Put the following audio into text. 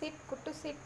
sit, good to sit.